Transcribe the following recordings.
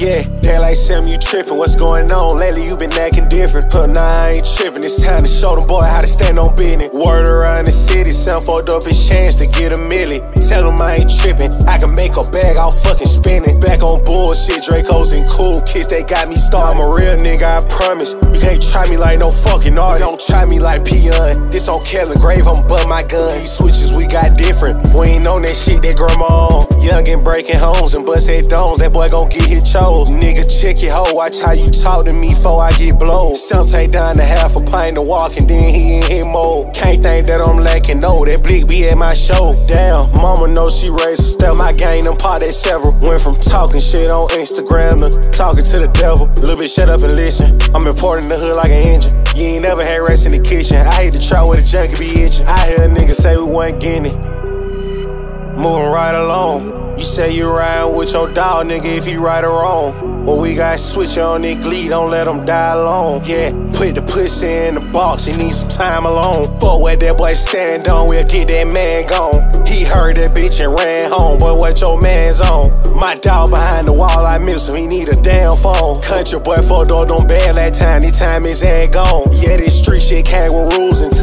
Yeah, they like Sam, you trippin'. What's going on? Lately you been acting different. Huh, nah, I ain't trippin'. It's time to show them boy how to stand on business. Word around the city, Sam fucked up his chance to get a milli. Tell them I ain't trippin'. I can make a bag, I'll fucking spin it. Back on bullshit, Dracos and cool kids, they got me started. I'm a real nigga, I promise. You can't try me like no fucking artist. Don't try me like Peon. This on Kellen Grave, I'm but my gun. These switches we got different. We ain't on that shit that grandma on. Young and breaking homes and bust head domes. That boy gon' get his chose. Nigga, check your hoe. Watch how you talk to me before I get blowed. Some take down to half a pint to walk and then he in his mode. Can't think that I'm lacking. No, that blick be at my show. Damn, mama know she raised a step. My gang them pot at several. Went from talking shit on Instagram to talking to the devil. Little bit shut up and listen. I'm importing the hood like an engine. You ain't never had rats in the kitchen. I hate to try with a junkie be itching. I hear a nigga say we wasn't getting it. Moving right along. You say you ride with your dog, nigga, if he right or wrong. Well, we got switch on that glee, don't let him die alone. Yeah, put the pussy in the box, he need some time alone. But where that boy stand on, we'll get that man gone. He heard that bitch and ran home, but what your man's on? My dog behind the wall, I miss him, he need a damn phone. Country boy for door don't bad that time, the time his head gone. Yeah, this street shit came with rules and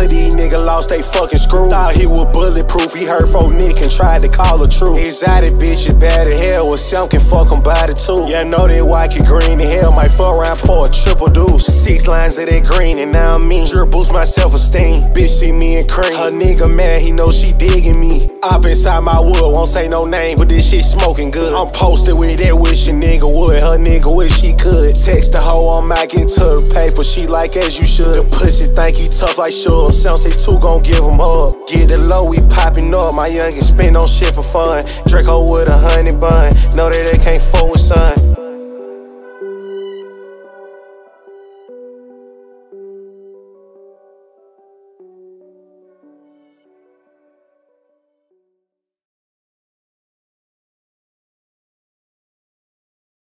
lost they fucking screw. Thought he was bulletproof, he heard folk Nick and tried to call the truth. Exotic bitch is bad as hell, with some can fuck him by the two. Yeah, know that white kid green in hell, might fuck around pour a triple deuce. Six lines of that green, and now I'm mean. Sure boost my self esteem. Bitch see me and cream. Her nigga mad, he know she digging me. Up inside my wood, won't say no name, but this shit smoking good. I'm posted with that wish a nigga would. Her nigga wish she could. Text the hoe on Mac into the paper, she like as you should. The pussy think he tough like sure. Sound say gon' give him up. Get the low, we popping up. My youngin' spend on shit for fun. Draco with a honey bun. Know that they can't fuck with son.